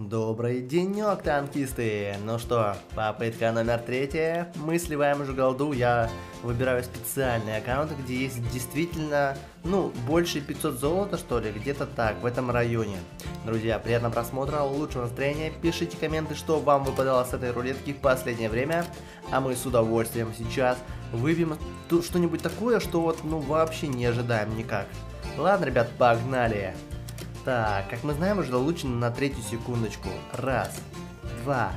Добрый денек, танкисты! Ну что, попытка номер третья. Мы сливаем уже голду. Я выбираю специальный аккаунт, где есть действительно, ну, больше 500 золота, что ли, где-то так, в этом районе. Друзья, приятного просмотра, лучшего настроения. Пишите комменты, что вам выпадало с этой рулетки в последнее время. А мы с удовольствием сейчас выбьем что-нибудь такое, что вот, ну, вообще не ожидаем никак. Ладно, ребят, погнали! Так, как мы знаем, уже долучено на третью секундочку. Раз, два,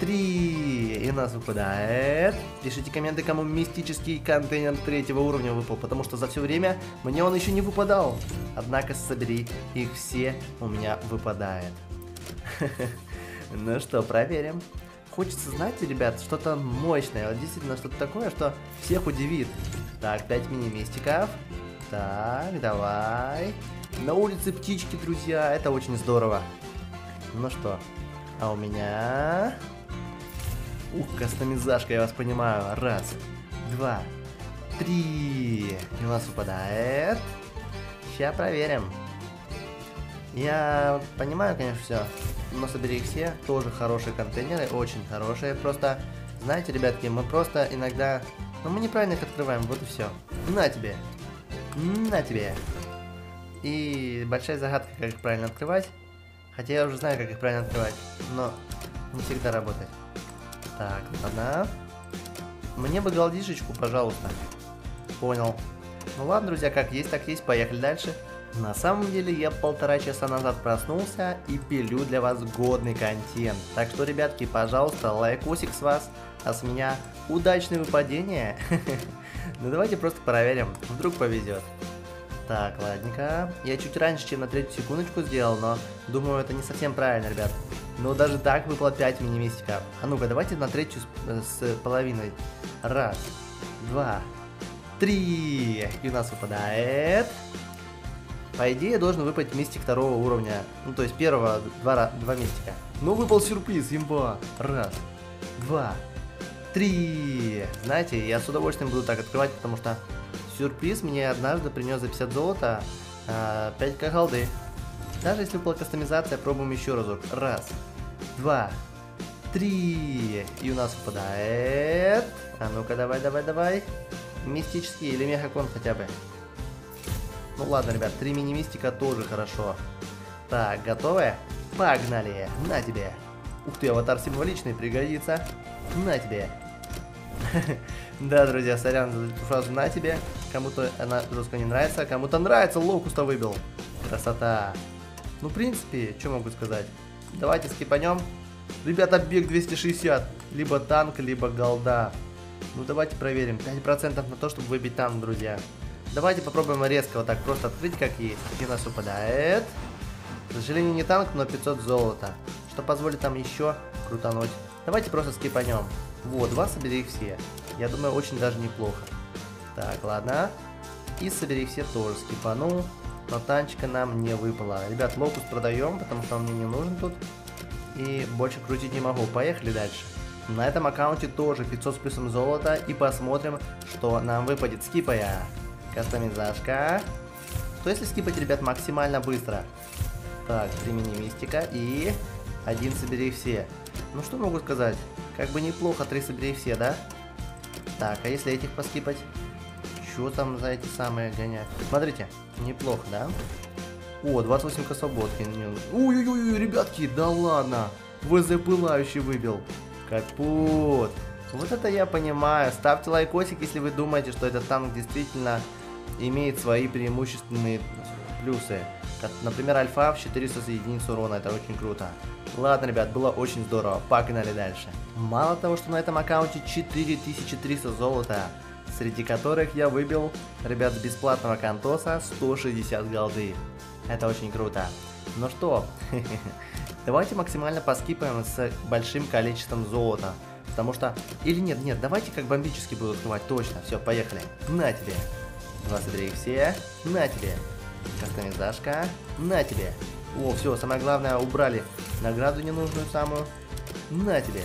три. И нас выпадает. Пишите комменты, кому мистический контейнер третьего уровня выпал, потому что за все время мне он еще не выпадал. Однако собери их все, у меня выпадает. Ну что, проверим. Хочется, знаете, ребят, что-то мощное, действительно что-то такое, что всех удивит. Так, 5 мини-мистиков. Так, давай. На улице птички, друзья, это очень здорово. Ну что, а у меня... Ух, кастомизашка, я вас понимаю. Раз, два, три. И у нас выпадает. Сейчас проверим. Я понимаю, конечно, все. Но собери их все. Тоже хорошие контейнеры, очень хорошие. Просто, знаете, ребятки, мы просто иногда... Ну, мы неправильно их открываем, вот и все. На тебе. На тебе. И большая загадка, как их правильно открывать. Хотя я уже знаю, как их правильно открывать, но не всегда работает. Так, ладно. Мне бы голдишечку, пожалуйста. Понял. Ну ладно, друзья, как есть, так есть. Поехали дальше. На самом деле я полтора часа назад проснулся и пилю для вас годный контент. Так что, ребятки, пожалуйста, лайкосик с вас, а с меня удачное выпадение. Ну давайте просто проверим, вдруг повезет. Так, ладненько. Я чуть раньше, чем на третью секундочку сделал, но думаю, это не совсем правильно, ребят. Но даже так выпало 5 мини-мистиков. А ну-ка, давайте на третью с, с половиной. Раз, два, три. И у нас выпадает... По идее, должен выпасть мистик второго уровня. Ну, то есть первого два, два мистика. Ну, выпал сюрприз, имба. Раз, два, три. Знаете, я с удовольствием буду так открывать, потому что Сюрприз мне однажды принес за 50 золота а, 5к голды. Даже если была кастомизация, пробуем еще разок. Раз, два, три. И у нас выпадает... А ну-ка, давай, давай, давай. Мистический или мехакон хотя бы. Ну ладно, ребят, три мини-мистика тоже хорошо. Так, готовы? Погнали! На тебе! Ух ты, аватар символичный, пригодится. На тебе! Да, друзья, сорян за эту фразу на тебе. Кому-то она жестко не нравится, а кому-то нравится, локуста выбил. Красота. Ну, в принципе, что могу сказать? Давайте скипанем. Ребята, бег 260. Либо танк, либо голда. Ну, давайте проверим. 5% на то, чтобы выбить танк, друзья. Давайте попробуем резко вот так просто открыть, как есть. И нас упадает. К сожалению, не танк, но 500 золота. Что позволит нам еще крутануть. Давайте просто скипанем. Вот, два собери все. Я думаю, очень даже неплохо. Так, ладно. И собери все тоже скипанул. Но танчика нам не выпало. Ребят, локус продаем, потому что он мне не нужен тут. И больше крутить не могу. Поехали дальше. На этом аккаунте тоже 500 с плюсом золота. И посмотрим, что нам выпадет. Скипая. Кастомизашка. Что если скипать, ребят, максимально быстро? Так, три мини-мистика и один собери все. Ну что могу сказать? Как бы неплохо, три собери все, да? Так, а если этих поскипать? Что там за эти самые гонять? Смотрите, неплохо, да? О, 28 кособотки. Ой-ой-ой, ребятки, да ладно. ВЗ пылающий выбил. Капут. Вот это я понимаю. Ставьте лайкосик, если вы думаете, что этот танк действительно имеет свои преимущественные плюсы. Например, альфа в 400 единиц урона, это очень круто. Ладно, ребят, было очень здорово, погнали дальше. Мало того, что на этом аккаунте 4300 золота, среди которых я выбил, ребят, с бесплатного контоса 160 голды. Это очень круто. Ну что, давайте максимально поскипаем с большим количеством золота. Потому что... Или нет, нет, давайте как бомбически буду открывать. Точно, все, поехали. На тебе. Два собери все. На тебе. Кастомизашка. На тебе. О, все, самое главное, убрали награду ненужную самую. На тебе.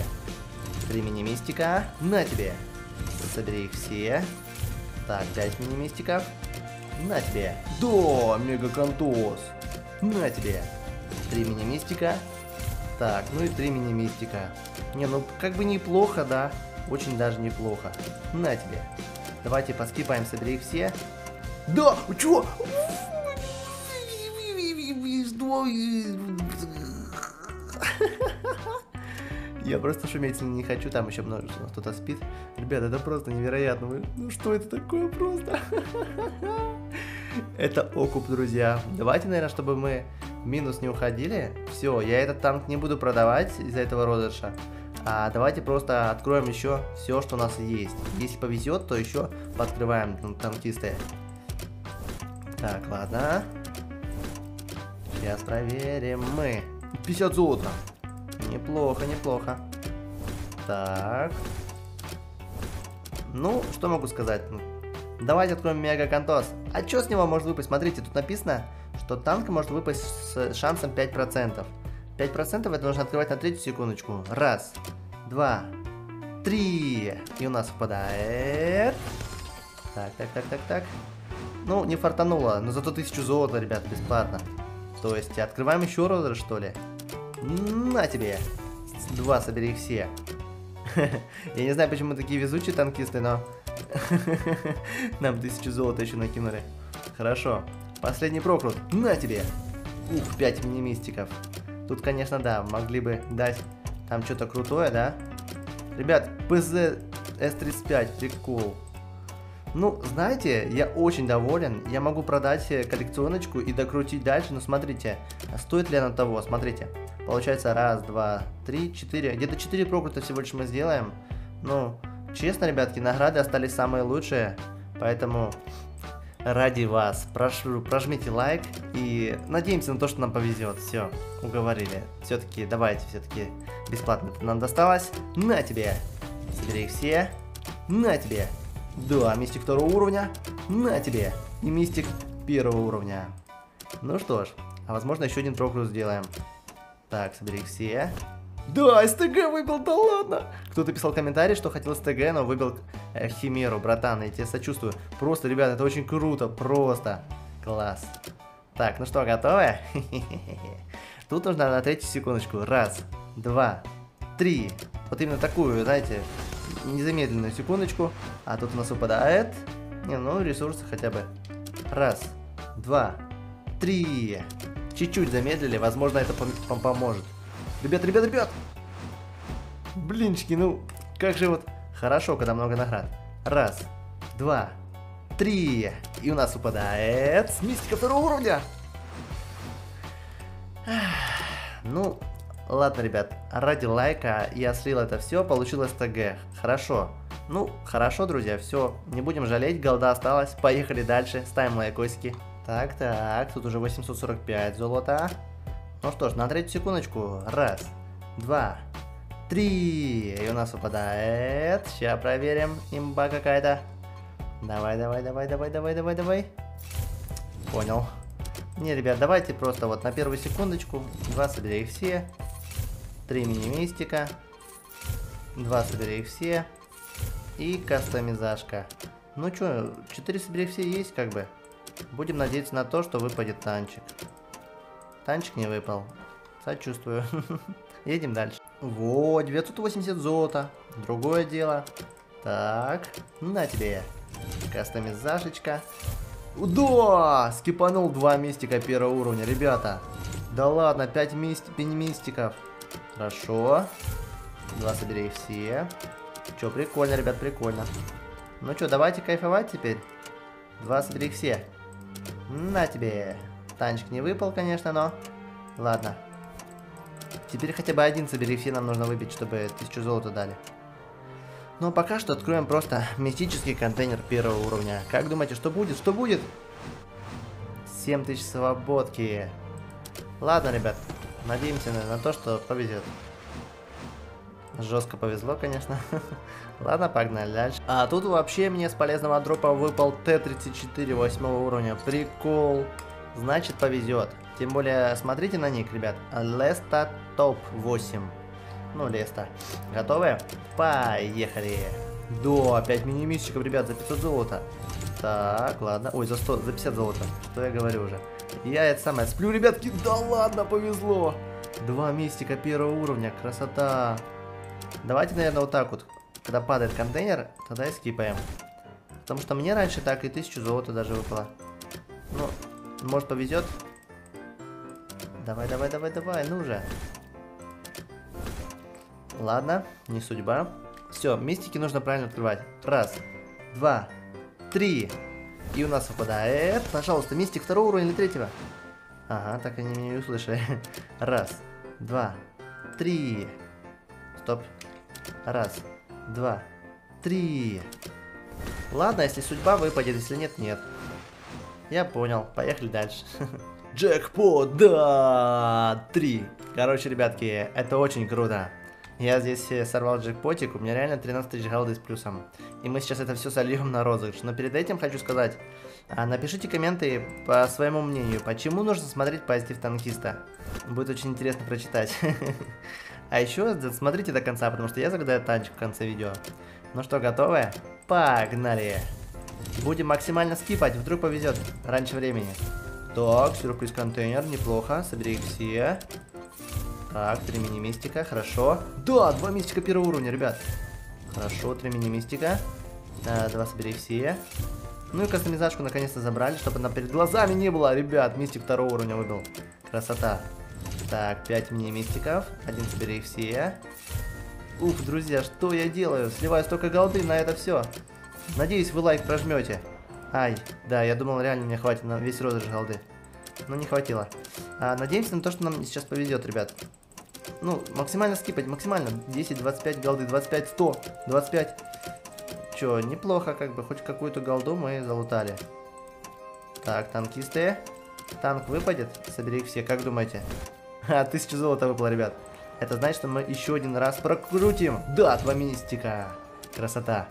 Три мини-мистика. На тебе. Собери их все. Так, 5 мини-мистиков. На тебе. Да, мега-контос. На тебе. Три мини-мистика. Так, ну и три мини-мистика. Не, ну как бы неплохо, да. Очень даже неплохо. На тебе. Давайте поскипаем, собери их все. Да, чё? Я просто шуметь не хочу, там еще множество кто-то спит. Ребята, это просто невероятно. Вы, ну что это такое просто? Это окуп, друзья. Давайте, наверное, чтобы мы в минус не уходили. Все, я этот танк не буду продавать из-за этого розыгрыша. А давайте просто откроем еще все, что у нас есть. Если повезет, то еще подкрываем ну, танкисты. Так, ладно. Сейчас проверим мы. 50 золота. Неплохо, неплохо. Так. Ну, что могу сказать? Давайте откроем Мега Контос. А что с него может выпасть? Смотрите, тут написано, что танк может выпасть с шансом 5%. 5% это нужно открывать на третью секундочку. Раз, два, три. И у нас выпадает... Так, так, так, так, так. Ну, не фартануло, но зато 1000 золота, ребят, бесплатно. То есть, открываем еще розыгрыш, что ли? На тебе. Два, собери все. Я не знаю, почему такие везучие танкисты, но... Нам тысячу золота еще накинули. Хорошо. Последний прокрут. На тебе. Ух, 5 мини-мистиков. Тут, конечно, да, могли бы дать там что-то крутое, да? Ребят, ПЗ С-35, прикол. Ну, знаете, я очень доволен. Я могу продать э, коллекционочку и докрутить дальше. Но смотрите, стоит ли она того? Смотрите. Получается раз, два, три, четыре. Где-то четыре прокрута всего лишь мы сделаем. Ну, честно, ребятки, награды остались самые лучшие. Поэтому ради вас прошу, прожмите лайк и надеемся на то, что нам повезет. Все, уговорили. Все-таки, давайте, все-таки бесплатно нам досталось. На тебе! Собери их все. На тебе! Да, мистик второго уровня. На тебе! И мистик первого уровня. Ну что ж, а возможно еще один прокрут сделаем. Так, собери все. Да, СТГ выбил, да ладно. Кто-то писал комментарий, что хотел СТГ, но выбил э, Химеру, братан, я тебе сочувствую. Просто, ребят, это очень круто, просто. Класс. Так, ну что, готовы? Тут нужно на третью секундочку. Раз, два, три. Вот именно такую, знаете, незамедленную секундочку. А тут у нас упадает. Не, ну, ресурсы хотя бы. Раз, два, три. Чуть-чуть замедлили, возможно, это пом поможет. Ребят, ребят, ребят! Блинчики, ну, как же вот хорошо, когда много наград. Раз, два, три. И у нас упадает мистика второго уровня. Ну, ладно, ребят, ради лайка я слил это все, получилось ТГ. Хорошо. Ну, хорошо, друзья, все, не будем жалеть, голда осталась. Поехали дальше, ставим лайкосики. Так, так, тут уже 845 золота. Ну что ж, на третью секундочку. Раз, два, три. И у нас выпадает. Сейчас проверим. Имба какая-то. Давай, давай, давай, давай, давай, давай, давай. Понял. Не, ребят, давайте просто вот на первую секундочку. Два собери их все. Три мини-мистика. Два собери их все. И кастомизашка. Ну что, четыре собери все есть как бы. Будем надеяться на то, что выпадет танчик. Танчик не выпал. Сочувствую. Едем дальше. Во, 980 золота. Другое дело. Так, на тебе. Кастомизашечка. Да! Скипанул два мистика первого уровня, ребята. Да ладно, 5 мисти мистиков. Хорошо. Два собери все. Че, прикольно, ребят, прикольно. Ну что, давайте кайфовать теперь. Два собери все. На тебе. Танчик не выпал, конечно, но... Ладно. Теперь хотя бы один собери, все нам нужно выбить, чтобы тысячу золота дали. Но пока что откроем просто мистический контейнер первого уровня. Как думаете, что будет? Что будет? 7000 свободки. Ладно, ребят. Надеемся на, то, что повезет. Жестко повезло, конечно. Ладно, погнали дальше. А тут вообще мне с полезного дропа выпал Т-34 8 уровня. Прикол. Значит, повезет. Тем более, смотрите на ник, ребят. Леста топ 8. Ну, Леста. Готовы? Поехали. Да, 5 мини-мисчиков, ребят, за 500 золота. Так, ладно. Ой, за 100, за 50 золота. Что я говорю уже. Я это самое, сплю, ребятки. Да ладно, повезло. Два мистика первого уровня, красота. Давайте, наверное, вот так вот. Когда падает контейнер, тогда и скипаем. Потому что мне раньше так и тысячу золота даже выпало. Ну, может повезет. Давай, давай, давай, давай, ну же. Ладно, не судьба. Все, мистики нужно правильно открывать. Раз, два, три. И у нас выпадает, пожалуйста, мистик второго уровня или третьего. Ага, так они меня не услышали. Раз, два, три. Стоп. Раз, два, три. Ладно, если судьба выпадет, если нет, нет. Я понял, поехали дальше. Джекпот, да! Три. Короче, ребятки, это очень круто. Я здесь э, сорвал джекпотик, у меня реально 13 тысяч голды с плюсом. И мы сейчас это все сольем на розыгрыш. Но перед этим хочу сказать, а, напишите комменты по своему мнению, почему нужно смотреть позитив танкиста. Будет очень интересно прочитать. А еще смотрите до конца, потому что я загадаю танчик в конце видео. Ну что, готовы? Погнали! Будем максимально скипать, вдруг повезет раньше времени. Так, сюрприз контейнер, неплохо, собери их все. Так, три мини-мистика, хорошо. Да, два мистика первого уровня, ребят. Хорошо, три мини-мистика. А, два собери все. Ну и кастомизацию наконец-то забрали, чтобы она перед глазами не было, ребят. Мистик второго уровня выбил. Красота. Так, 5 мини-мистиков. Один собери все. Уф, друзья, что я делаю? Сливаю столько голды на это все. Надеюсь, вы лайк прожмете. Ай, да, я думал, реально мне хватит на весь розыгрыш голды. Но не хватило. А, надеемся на то, что нам сейчас повезет, ребят. Ну, максимально скипать, максимально. 10, 25 голды, 25, 100, 25. Че, неплохо, как бы, хоть какую-то голду мы залутали. Так, танкисты. Танк выпадет? Собери их все, как думаете? А, тысяча золота выпало, ребят. Это значит, что мы еще один раз прокрутим. Да, два мистика. Красота.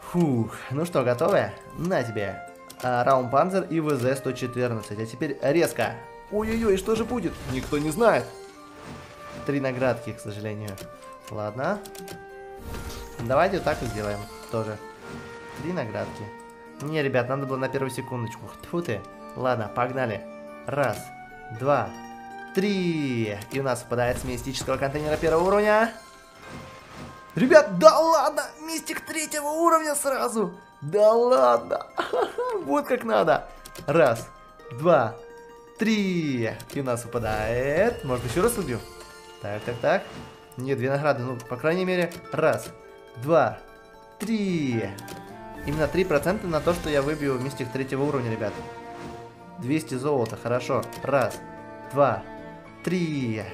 Фух. Ну что, готовы? На тебе. А, Раум Панзер и ВЗ-114. А теперь резко. Ой-ой-ой, что же будет? Никто не знает. Три наградки, к сожалению. Ладно. Давайте вот так и сделаем. Тоже. Три наградки. Не, ребят, надо было на первую секундочку. Тьфу ты. Ладно, погнали. Раз, два, три. И у нас выпадает с мистического контейнера первого уровня. Ребят, да ладно! Мистик третьего уровня сразу! Да ладно! Вот как надо! Раз, два, три. И у нас выпадает... Может, еще раз убью? Так, так, так. Нет, две награды. Ну, по крайней мере, раз, два, три. Именно 3% на то, что я выбью мистик третьего уровня, ребят. 200 золота, хорошо. Раз, два, три.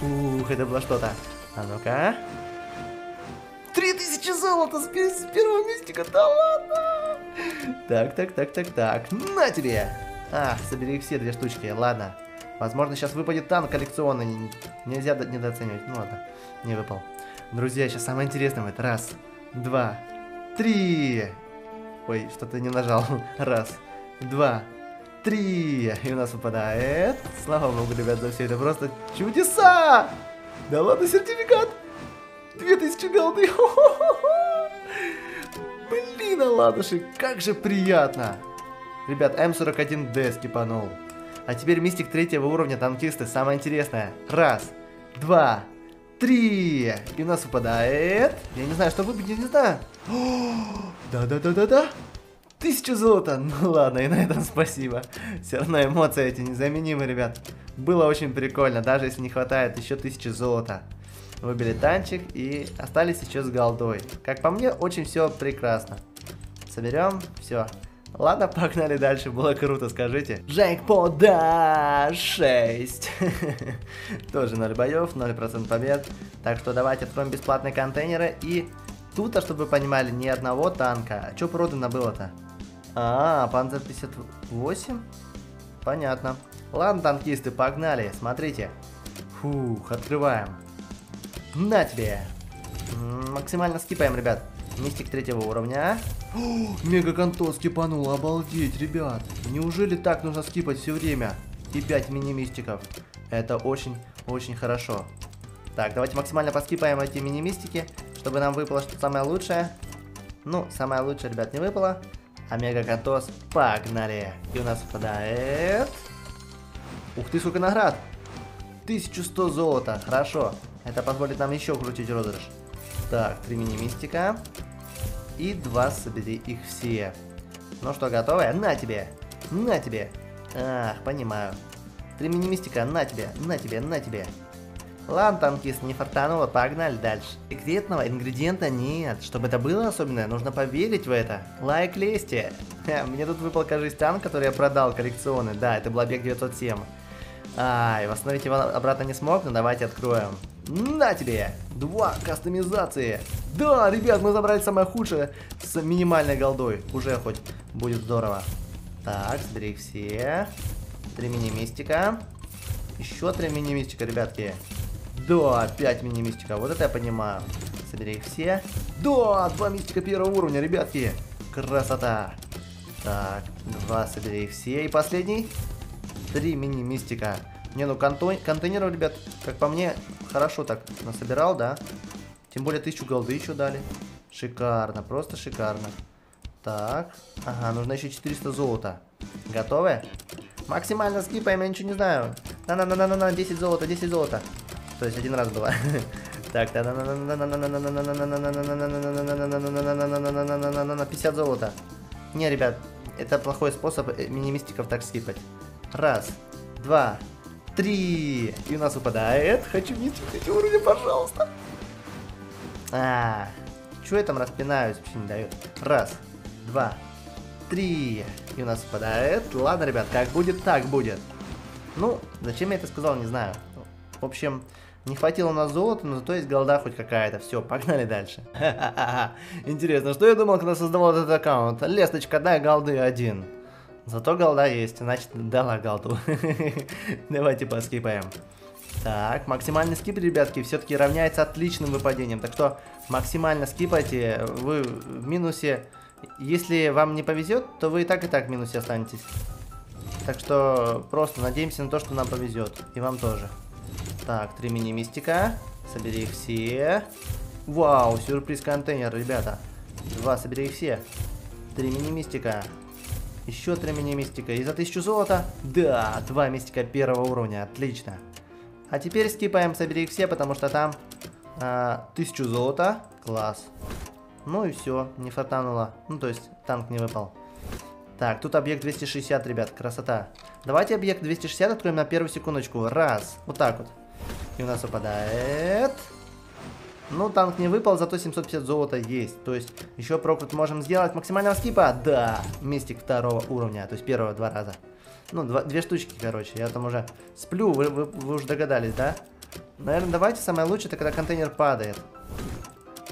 Фух, это было что-то. А ну-ка. 3000 золота с, с первого мистика, да ладно! Так, так, так, так, так. На тебе! А, собери все две штучки, ладно. Возможно, сейчас выпадет танк коллекционный. Нельзя недооценивать. Ну ладно, не выпал. Друзья, сейчас самое интересное будет. Раз, два, три. Ой, что-то не нажал. Раз, два, три. И у нас выпадает. Слава богу, ребят, за все это просто чудеса! Да ладно, сертификат! 2000 голды! Блин, оладушек, как же приятно! Ребят, М41D скипанул. А теперь мистик третьего уровня танкисты, самое интересное. Раз, два, три. И у нас выпадает... Я не знаю, что выпадет, не знаю. Да-да-да-да-да. Тысяча золота! Ну ладно, и на этом спасибо. Все равно эмоции эти незаменимы, ребят. Было очень прикольно, даже если не хватает еще тысячи золота. Выбили танчик и остались еще с голдой. Как по мне, очень все прекрасно. Соберем, все. Ладно, погнали дальше, было круто, скажите. Джекпот, да, 6. Тоже 0 боев, 0% побед. Так что давайте откроем бесплатные контейнеры. И тут, а чтобы вы понимали, ни одного танка. Что продано было-то? А, Панзер 58? Понятно. Ладно, танкисты, погнали, смотрите. Фух, открываем. На тебе. Максимально скипаем, ребят. Мистик третьего уровня. Мега контон скипанул, обалдеть, ребят. Неужели так нужно скипать все время? И 5 мини-мистиков. Это очень-очень хорошо. Так, давайте максимально поскипаем эти мини-мистики, чтобы нам выпало что-то самое лучшее. Ну, самое лучшее, ребят, не выпало. Омега Катос, погнали. И у нас выпадает... Ух ты, сколько наград. 1100 золота. Хорошо. Это позволит нам еще крутить розыгрыш. Так, три мини-мистика. И два собери их все. Ну что, готовы? На тебе! На тебе! Ах, понимаю. Три мини-мистика, на тебе, на тебе, на тебе. Ладно, танкист, не фартануло, погнали дальше. Секретного ингредиента нет. Чтобы это было особенное, нужно поверить в это. Лайк лезьте. Мне тут выпал, кажется, танк, который я продал коллекционный. Да, это был объект 907. Ай, восстановить его обратно не смог, но давайте откроем. На тебе! Два кастомизации! Да, ребят, мы забрали самое худшее с минимальной голдой. Уже хоть будет здорово. Так, собери все. Три мини-мистика. Еще три мини-мистика, ребятки. Да, 5 мини-мистика. Вот это я понимаю. Собери их все. Да, два мистика первого уровня, ребятки. Красота. Так, два собери их все. И последний. Три мини-мистика. Не, ну контейнеров, ребят, как по мне, хорошо так насобирал, да? Тем более тысячу голды еще дали. Шикарно, просто шикарно. Так, ага, нужно еще 400 золота. Готовы? Максимально скипаем, я ничего не знаю. На-на-на-на-на, 10 золота, 10 золота. То есть один раз было. Так, 50 золота. Не, ребят, это плохой способ мини-мистиков так скипать. Раз, два, три. И у нас выпадает. Хочу мистик, уровня, пожалуйста. А, что я там распинаюсь, вообще не дает. Раз, два, три. И у нас выпадает. Ладно, ребят, как будет, так будет. Ну, зачем я это сказал, не знаю. В общем, не хватило на золото, но зато есть голда хоть какая-то. Все, погнали дальше. Интересно, что я думал, когда создавал этот аккаунт? Лесточка, дай голды один. Зато голда есть, значит дала голду. Давайте поскипаем. Так, максимальный скип, ребятки, все-таки равняется отличным выпадением. Так что максимально скипайте, вы в минусе. Если вам не повезет, то вы и так и так в минусе останетесь. Так что просто надеемся на то, что нам повезет. И вам тоже. Так, три мини-мистика. Собери их все. Вау, сюрприз-контейнер, ребята. Два, собери их все. Три мини-мистика. Еще три мини-мистика. И за тысячу золота? Да, два мистика первого уровня. Отлично. А теперь скипаем, собери их все, потому что там а, тысячу золота. Класс. Ну и все, не фартануло. Ну, то есть, танк не выпал. Так, тут объект 260, ребят, красота. Давайте объект 260 откроем на первую секундочку. Раз, вот так вот. И у нас выпадает... Ну, танк не выпал, зато 750 золота есть. То есть, еще прокрут можем сделать максимального скипа. Да, мистик второго уровня, то есть первого два раза. Ну, два, две штучки, короче. Я там уже сплю, вы, вы, вы уже догадались, да? Наверное, давайте самое лучшее, это когда контейнер падает.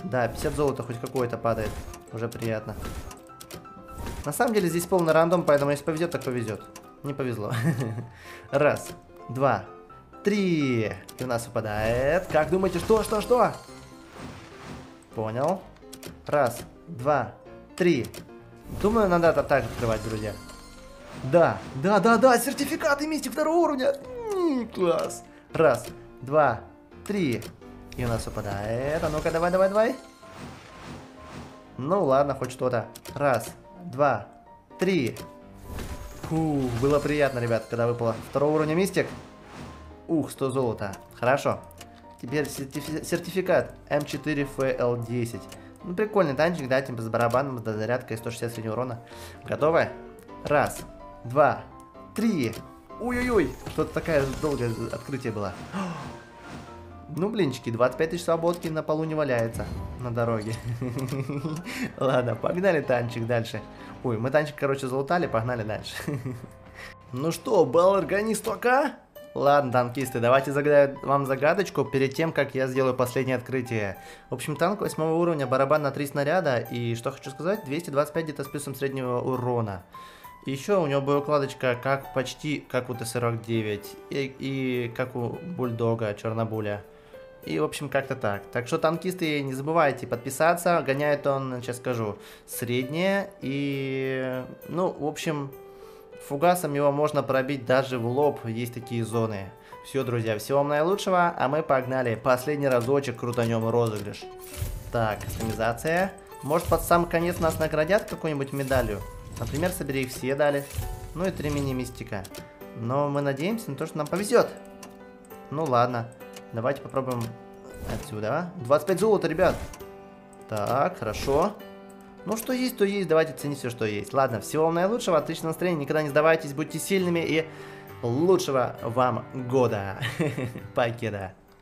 Да, 50 золота хоть какое-то падает. Уже приятно. На самом деле здесь полный рандом, поэтому если повезет, так повезет. Не повезло. Раз, два, три. И у нас выпадает. Как думаете, что, что, что? Понял. Раз, два, три. Думаю, надо это так открывать, друзья. Да, да, да, да, сертификаты мистик второго уровня. М -м, класс. Раз, два, три. И у нас выпадает. А ну-ка, давай, давай, давай. Ну ладно, хоть что-то. Раз, два, три. Фу, было приятно, ребят, когда выпало второго уровня мистик. Ух, 100 золота. Хорошо. Теперь сертификат М4FL10. Ну, прикольный танчик, да, типа с барабаном, с зарядкой 160 среднего урона. Готовы? Раз, два, три. Ой-ой-ой, что-то такая долгое открытие было. Ну, блинчики, 25 тысяч свободки на полу не валяется на дороге. Ладно, погнали танчик дальше. Ой, мы танчик, короче, залутали, погнали дальше. Ну что, бал органист АК? Ладно, танкисты, давайте загадаю вам загадочку перед тем, как я сделаю последнее открытие. В общем, танк 8 уровня, барабан на 3 снаряда, и что хочу сказать, 225 где-то с плюсом среднего урона. Еще у него была укладочка как почти как у Т-49 и, и как у Бульдога, Чернобуля. И, в общем, как-то так. Так что, танкисты, не забывайте подписаться. Гоняет он, сейчас скажу, среднее. И, ну, в общем, Фугасом его можно пробить даже в лоб, есть такие зоны. Все, друзья, всего вам наилучшего, а мы погнали. Последний разочек крутанем розыгрыш. Так, кастомизация. Может под сам конец нас наградят какой-нибудь медалью? Например, собери их все дали. Ну и три мини-мистика. Но мы надеемся на то, что нам повезет. Ну ладно. Давайте попробуем отсюда. 25 золота, ребят. Так, хорошо. Ну, что есть, то есть. Давайте ценить все, что есть. Ладно, всего вам наилучшего, отличного настроения. Никогда не сдавайтесь, будьте сильными и лучшего вам года. Покеда.